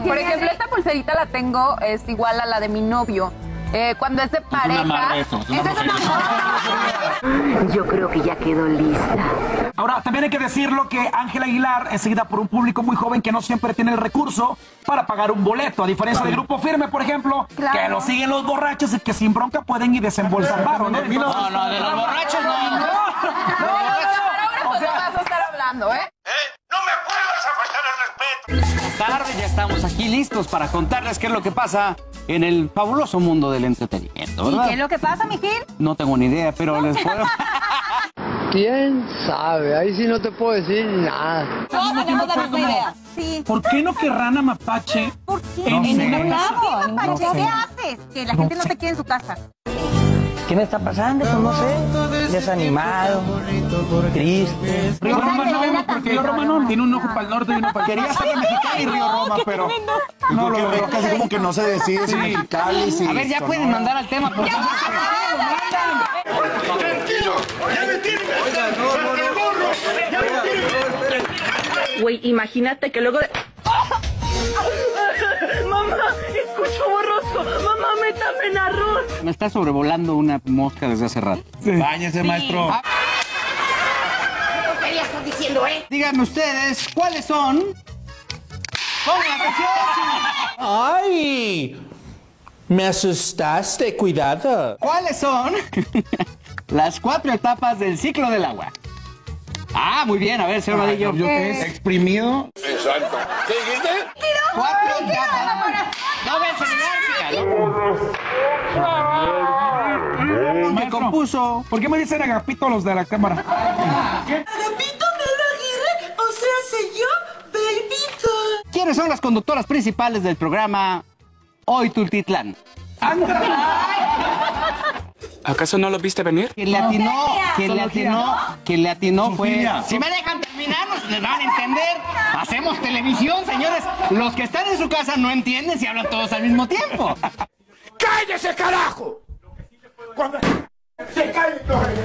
Por ejemplo, esta pulserita la tengo, es igual a la de mi novio. Eh, cuando es de pareja. amarre eso, es una Esa es una amarre. Yo creo que ya quedó lista. Ahora, también hay que decirlo que Ángela Aguilar es seguida por un público muy joven que no siempre tiene el recurso para pagar un boleto, a diferencia de Grupo Firme, por ejemplo, Claro. que lo siguen los borrachos y que sin bronca pueden y desembolsan varo, ¿no? No, no, de los borrachos no. No, no, no, no, pues no sea, vas a estar hablando, ¿eh? Tarde, ya estamos aquí listos para contarles qué es lo que pasa en el fabuloso mundo del entretenimiento, ¿Y ¿verdad? qué es lo que pasa, mi Gil? No tengo ni idea, pero les puedo... ¿Quién sabe? Ahí sí no te puedo decir nada. Todos tenemos la misma idea. Sí. ¿Por qué no querrán a Mapache? ¿Por qué? No en sé. ningún lado. No Mapache, sé. ¿Qué haces? Que la gente no te quiere en su casa. ¿Qué me está pasando? Pues no sé. Desanimado, triste. Río Roma sabemos porque Río Roma no tiene un ojo para el norte y uno para el Quería ser y Río Roma, pero. No, lo veo casi como que no se decide si Mexicali, si. A ver, ya pueden mandar al tema, por favor. Güey, imagínate que luego de... Me está sobrevolando una mosca desde hace rato. Báñese, maestro. ¿Qué estás diciendo, eh? Díganme ustedes, ¿cuáles son? ¡Pongan atención! ¡Ay! Me asustaste, cuidado. ¿Cuáles son las cuatro etapas del ciclo del agua? Ah, muy bien, a ver, señor Vadillo. Exprimido. Cuatro etapas. No ves el compuso. ¿Por qué me dicen agapito los de la cámara? Agapito Aguirre, o sea, sé yo, babyto. ¿Quiénes son las conductoras principales del programa Hoy Tultitlán? ¿Acaso no lo viste venir? Quien le atinó, quien le atinó, quien le atinó fue. Si me dejan terminar, nos les van a entender. Hacemos televisión, señores. Los que están en su casa no entienden si hablan todos al mismo tiempo. ¡Cállese, carajo! Cuando se cae